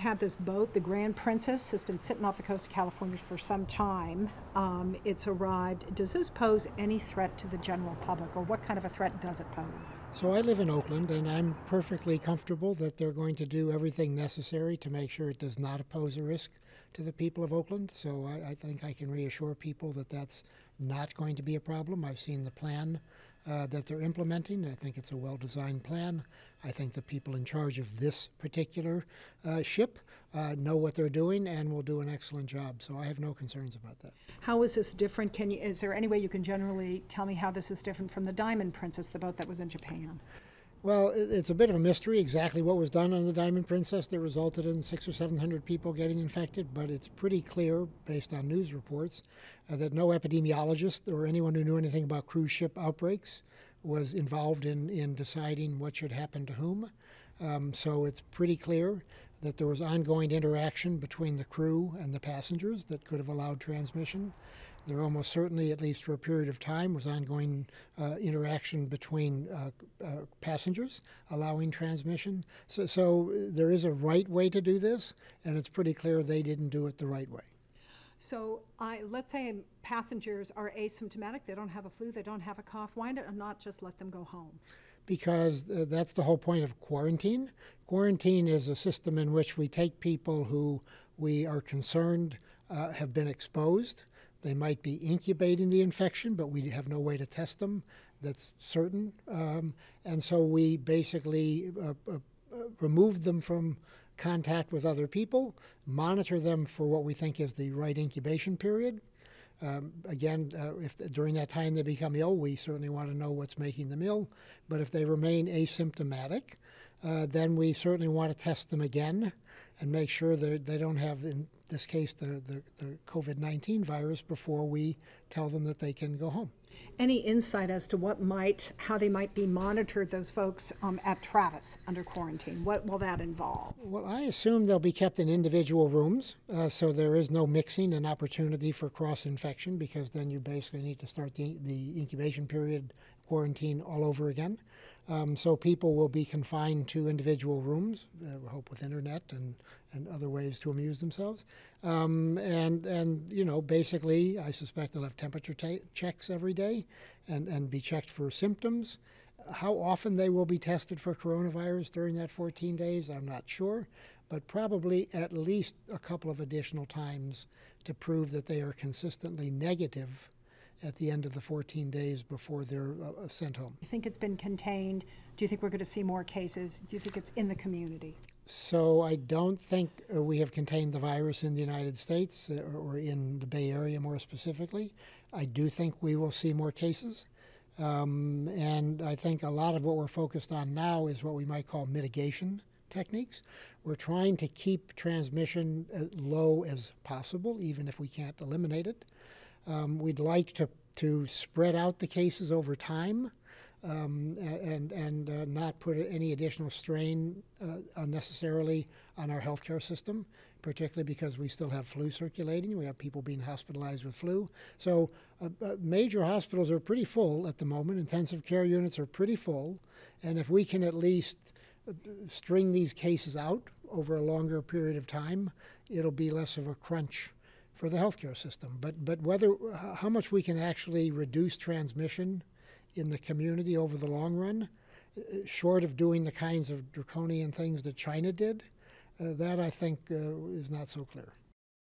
had this boat, the Grand Princess, has been sitting off the coast of California for some time. Um, it's arrived. Does this pose any threat to the general public, or what kind of a threat does it pose? So I live in Oakland, and I'm perfectly comfortable that they're going to do everything necessary to make sure it does not pose a risk to the people of Oakland. So I, I think I can reassure people that that's not going to be a problem. I've seen the plan uh, that they're implementing. I think it's a well designed plan. I think the people in charge of this particular uh, ship uh, know what they're doing and will do an excellent job. So I have no concerns about that. How is this different? Can you, is there any way you can generally tell me how this is different from the Diamond Princess, the boat that was in Japan? Well, it's a bit of a mystery exactly what was done on the Diamond Princess that resulted in six or seven hundred people getting infected, but it's pretty clear, based on news reports, uh, that no epidemiologist or anyone who knew anything about cruise ship outbreaks was involved in, in deciding what should happen to whom. Um, so it's pretty clear that there was ongoing interaction between the crew and the passengers that could have allowed transmission. There almost certainly, at least for a period of time, was ongoing uh, interaction between uh, uh, passengers, allowing transmission. So, so there is a right way to do this, and it's pretty clear they didn't do it the right way. So I, let's say passengers are asymptomatic, they don't have a flu, they don't have a cough. Why not just let them go home? Because uh, that's the whole point of quarantine. Quarantine is a system in which we take people who we are concerned uh, have been exposed. They might be incubating the infection, but we have no way to test them. That's certain. Um, and so we basically uh, uh, remove them from contact with other people, monitor them for what we think is the right incubation period. Um, again, uh, if during that time they become ill, we certainly want to know what's making them ill. But if they remain asymptomatic, uh, then we certainly want to test them again and make sure that they don't have, in this case, the, the, the COVID 19 virus before we tell them that they can go home. Any insight as to what might, how they might be monitored, those folks um, at Travis under quarantine? What will that involve? Well, I assume they'll be kept in individual rooms, uh, so there is no mixing and opportunity for cross infection because then you basically need to start the, the incubation period quarantine all over again. Um, so people will be confined to individual rooms, uh, we hope with internet and, and other ways to amuse themselves. Um, and, and, you know, basically, I suspect they'll have temperature checks every day and, and be checked for symptoms. How often they will be tested for coronavirus during that 14 days, I'm not sure, but probably at least a couple of additional times to prove that they are consistently negative at the end of the 14 days before they're uh, sent home. You think it's been contained? Do you think we're going to see more cases? Do you think it's in the community? So I don't think uh, we have contained the virus in the United States uh, or in the Bay Area more specifically. I do think we will see more cases. Um, and I think a lot of what we're focused on now is what we might call mitigation techniques. We're trying to keep transmission as low as possible, even if we can't eliminate it. Um, we'd like to, to spread out the cases over time um, and, and uh, not put any additional strain uh, unnecessarily on our healthcare system, particularly because we still have flu circulating. We have people being hospitalized with flu. So uh, uh major hospitals are pretty full at the moment. Intensive care units are pretty full. And if we can at least uh, string these cases out over a longer period of time, it'll be less of a crunch for the healthcare system. But but whether how much we can actually reduce transmission in the community over the long run, uh, short of doing the kinds of draconian things that China did, uh, that I think uh, is not so clear.